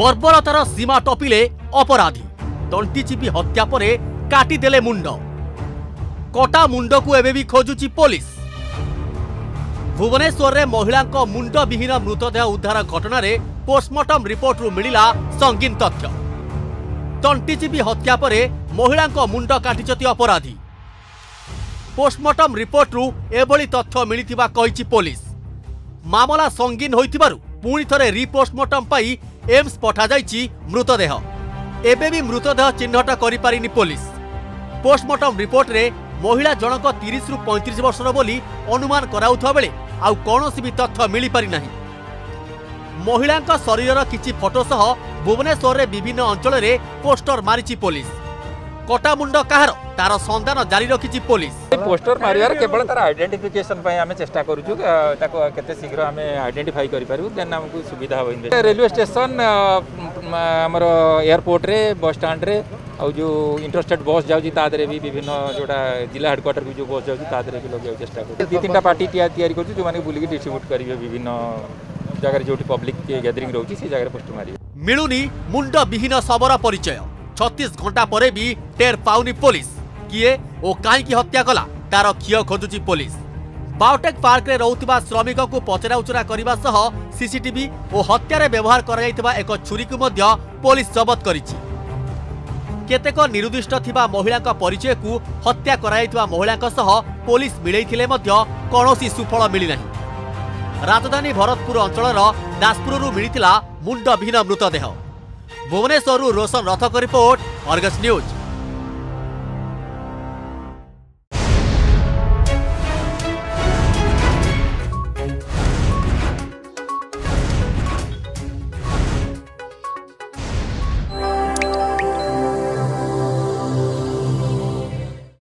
বর্বরতার সীমা টপিলে অপরাধী ତଣ୍ଟି ଚିପି ହତ୍ୟା ପରେ କାଟିଦେଲେ ମୁଣ୍ଡ କଟା ମୁଣ୍ଡକୁ ଏବେ ବି ଖୋଜୁଛି ପୋଲିସ ଭୁବନେଶ୍ୱରରେ ମହିଳାଙ୍କ ମୁଣ୍ଡବିହୀନ ମୃତଦେହ ଉଦ୍ଧାର ଘଟଣାରେ ପୋଷ୍ଟମର୍ଟମ ରିପୋର୍ଟରୁ ମିଳିଲା ସଙ୍ଗୀନ ତଥ୍ୟ ତଣ୍ଟି ଚିପି ହତ୍ୟା ପରେ ମହିଳାଙ୍କ ମୁଣ୍ଡ କାଟିଛନ୍ତି ଅପରାଧୀ ପୋଷ୍ଟମର୍ଟମ ରିପୋର୍ଟରୁ ଏଭଳି ତଥ୍ୟ ମିଳିଥିବା କହିଛି ପୋଲିସ ମାମଲା ସଙ୍ଗୀନ ହୋଇଥିବାରୁ ପୁଣି ଥରେ ରିପୋଷ୍ଟମର୍ଟମ ପାଇଁ ଏମ୍ସ ପଠାଯାଇଛି ମୃତଦେହ ଏବେ ବି ମୃତଦେହ ଚିହ୍ନଟ କରିପାରିନି ପୋଲିସ ପୋଷ୍ଟମର୍ଟମ ରିପୋର୍ଟରେ ମହିଳା ଜଣକ ତିରିଶରୁ ପଇଁତିରିଶ ବର୍ଷର ବୋଲି ଅନୁମାନ କରାଉଥିବା ବେଳେ ଆଉ କୌଣସି ବି ତଥ୍ୟ ମିଳିପାରିନାହିଁ ମହିଳାଙ୍କ ଶରୀରର କିଛି ଫଟୋ ସହ ଭୁବନେଶ୍ୱରରେ ବିଭିନ୍ନ ଅଞ୍ଚଳରେ ପୋଷ୍ଟର ମାରିଛି ପୋଲିସ কটা মুন্ড কাহার তার সন্ধান জারি রাখিছে পুলিশ পোস্টর মারিবার কেবল তার আইডেন্টিফিকেশন পাই আমি চেষ্টা করুছু তাকে কেতে শীঘ্র আমি আইডেন্টিফাই করে পারিবু দেন আমাকে সুবিধা হব রেলওয়ে স্টেশন আমার এয়ারপোর্টরে বস স্ট্যান্ডরে ଆଉ ଯେଉଁ ଇଣ୍ଟରଷ୍ଟେଟ୍ ବସ୍ ଯାଉଛି ତା ଦେହରେ ବି ବିଭିନ୍ନ ଯେଉଁଟା ଜିଲ୍ଲା ହେଡ଼କ୍ୱାର୍ଟରକୁ ଯେଉଁ ବସ୍ ଯାଉଛି ତା ଦେହରେ ବି ଲଗେଇବାକୁ ଚେଷ୍ଟା କରୁଛି ଦୁଇ ତିନିଟା ପାର୍ଟି ତିଆରି କରୁଛୁ ଯେଉଁମାନେ ବୁଲିକି ଡିଷ୍ଟ୍ରିବ୍ୟୁଟ୍ କରିବେ ବିଭିନ୍ନ ଜାଗାରେ ଯେଉଁଠି ପବ୍ଲିକ୍ ଗ୍ୟାଦରିଂ ରହୁଛି ସେ ଜାଗାରେ ପୋଷ୍ଟ ମାରିବେ ମିଳୁନି ମୁଣ୍ଡ ବିହୀନ ଶବର ପରିଚୟ ছত্রিশ ঘণ্টা পরে বি টের পাওনি পুলিশ কিয়ে ও কী হত্যা কলা তার ক্ষয় খোঁজুছি পুলিশ বায়োটেক পার্কে রুবা শ্রমিক পচরাউচরা করা সিসিটিভি ও হত্যার ব্যবহার করা এক ছুরী পুলিশ জবত করেছে কেতেক নিরুদ্দিষ্ট মহিলা পরিচয় হত্যা করা মহিলা পুলিশ মিলাইলে কৌশি সুফল মিলি না রাজধানী ভরতপুর অঞ্চল দাসপুর মিলিলা মুন্ডবিহীন মৃতদেহ भुवनेश्वरु रोशन रथको रिपोर्ट अर्गस न्यूज